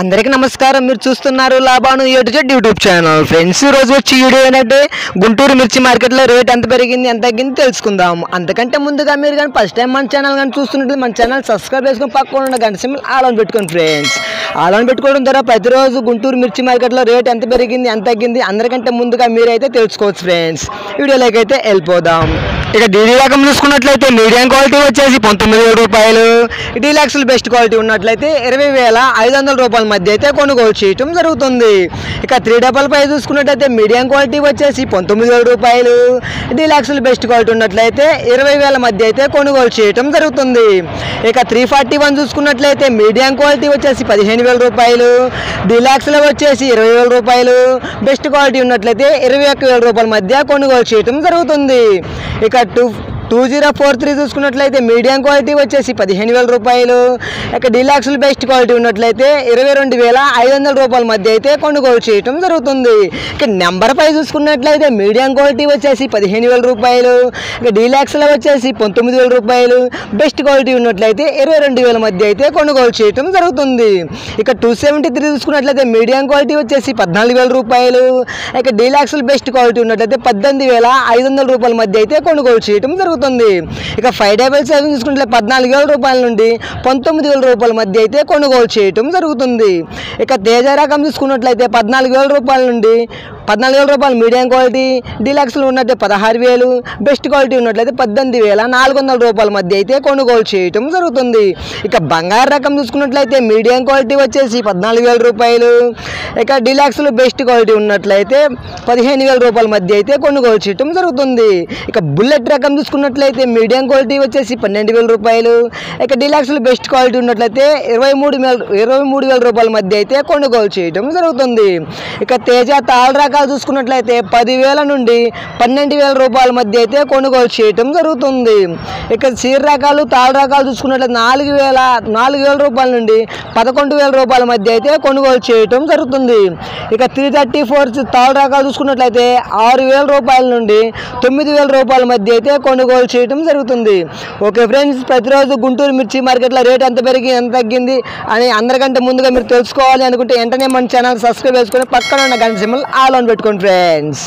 అందరికీ నమస్కారం. మీరు చూస్తున్నారు Laban A to Z YouTube channel. Friends రోజు వచ్చి వీడియో ఏంటంటే గుంటూరు మిర్చి మార్కెట్లో రేట్ ఎంత పెరిగింది ఎంత తగ్గింది తెలుసుకుందాం. అంతకంటే ముందుగా మీరు కానీ ఫస్ట్ టైం మన ఛానల్ కానీ చూస్తున్నట్టు మన ఛానల్ సబ్స్క్రైబ్ చేసుకుని పక్కన ఉన్న గంట సింబల్ ఆలోని పెట్టుకోండి ఫ్రెండ్స్. ఆలోని పెట్టుకోవడం ద్వారా ప్రతిరోజు గుంటూరు మిర్చి మార్కెట్లో రేట్ ఎంత పెరిగింది ఎంత తగ్గింది అందరికంటే ముందుగా మీరైతే తెలుసుకోవచ్చు ఫ్రెండ్స్. వీడియోలోకి అయితే వెళ్ళిపోదాం. ఇక డీడీ రకం చూసుకున్నట్లయితే మీడియం క్వాలిటీ వచ్చేసి పంతొమ్మిది వేల రూపాయలు. డీలాక్స్లు బెస్ట్ క్వాలిటీ ఉన్నట్లయితే ఇరవై వేల ఐదు వందల రూపాయల మధ్య అయితే కొనుగోలు చేయటం జరుగుతుంది. ఇక త్రీ డబల్ ఫైవ్ చూసుకున్నట్లయితే మీడియం క్వాలిటీ వచ్చేసి పంతొమ్మిది వేల రూపాయలు. డీలాక్స్లు బెస్ట్ క్వాలిటీ ఉన్నట్లయితే ఇరవై వేల మధ్య అయితే కొనుగోలు చేయటం జరుగుతుంది. ఇక త్రీ ఫార్టీ వన్ చూసుకున్నట్లయితే మీడియం క్వాలిటీ వచ్చేసి పదిహేను వేల రూపాయలు. డీలాక్స్లో వచ్చేసి ఇరవై వేల రూపాయలు. బెస్ట్ క్వాలిటీ ఉన్నట్లయితే ఇరవై ఒక్క వేల రూపాయల మధ్య కొనుగోలు చేయటం జరుగుతుంది. ఇక two two zero four three చూసుకున్నట్లయితే మీడియం క్వాలిటీ వచ్చేసి పదిహేను వేల రూపాయలు. ఇక డిలాక్స్లు బెస్ట్ క్వాలిటీ ఉన్నట్లయితే ఇరవై రెండు వేల ఐదు వందల రూపాయల మధ్య అయితే కొనుగోలు చేయటం జరుగుతుంది. ఇక నెంబర్ ఫైవ్ చూసుకున్నట్లయితే మీడియం క్వాలిటీ వచ్చేసి పదిహేను వేల రూపాయలు. ఇక డీలాక్స్లో వచ్చేసి పంతొమ్మిది వేల రూపాయలు. బెస్ట్ క్వాలిటీ ఉన్నట్లయితే ఇరవై రెండు వేల మధ్య అయితే కొనుగోలు చేయటం జరుగుతుంది. ఇక టూ సెవెంటీ త్రీ చూసుకున్నట్లయితే మీడియం క్వాలిటీ వచ్చేసి పద్నాలుగు వేల రూపాయలు. ఇక డీలాక్స్లు బెస్ట్ క్వాలిటీ ఉన్నట్లయితే పద్దెనిమిది వేల ఐదు వందల రూపాయల మధ్య అయితే కొనుగోలు చేయటం జరుగుతుంది. ఇక ఫైవ్ డబల్ సెవెన్ చూసుకుంటే పద్నాలుగు వేల రూపాయల నుండి పంతొమ్మిది వేల రూపాయల మధ్య అయితే కొనుగోలు చేయటం జరుగుతుంది. ఇక తేజ రకం చూసుకున్నట్లయితే పద్నాలుగు వేల రూపాయల నుండి పద్నాలుగు వేల రూపాయలు మీడియం క్వాలిటీ డీలక్స్లు ఉన్నట్లయితే పదహారు వేలు బెస్ట్ క్వాలిటీ ఉన్నట్లయితే పద్దెనిమిది వేల నాలుగు వందల రూపాయల మధ్య అయితే కొనుగోలు చేయటం జరుగుతుంది. ఇక బంగారు రకం చూసుకున్నట్లయితే మీడియం క్వాలిటీ వచ్చేసి పద్నాలుగు వేల రూపాయలు. ఇక డిలాక్స్లు బెస్ట్ క్వాలిటీ ఉన్నట్లయితే పదిహేను వేల రూపాయల మధ్య అయితే కొనుగోలు చేయటం జరుగుతుంది. ఇక బుల్లెట్ రకం చూసుకున్నట్లయితే మీడియం క్వాలిటీ వచ్చేసి పన్నెండు వేల రూపాయలు. ఇక డిలాక్స్లు బెస్ట్ క్వాలిటీ ఉన్నట్లయితే ఇరవై మూడు వేల ఇరవై మూడు వేల రూపాయల మధ్య అయితే కొనుగోలు చేయటం జరుగుతుంది. ఇక తేజ తాళ రకాలు చూసుకున్నట్లయితే పదివేల నుండి పన్నెండు వేల రూపాయల మధ్య అయితే కొనుగోలు చేయటం జరుగుతుంది. ఇక చీర రకాలు తాళ రకాలు చూసుకున్నట్లయితే నాలుగు వేల నాలుగు వేల రూపాయల నుండి పదకొండు వేల రూపాయల మధ్య అయితే కొనుగోలు చేయటం జరుగుతుంది. ఇక త్రీ థర్టీ ఫోర్ తాళ రకాలు చూసుకున్నట్లయితే ఆరు వేల రూపాయల నుండి తొమ్మిది వేల రూపాయల మధ్య అయితే కొనుగోలు చేయటం జరుగుతుంది. ఓకే ఫ్రెండ్స్ ప్రతిరోజు గుంటూరు మిర్చి మార్కెట్లో రేట్ ఎంత పెరిగి ఎంత తగ్గింది అని అందరికంటే ముందుగా మీరు తెలుసుకోవాలి అనుకుంటే వెంటనే మన ఛానల్ సబ్స్క్రైబ్ చేసుకుని పక్కన ఉన్న గంట సింబల్ ఆల్ పెట్టుకోండి ఫ్రెండ్స్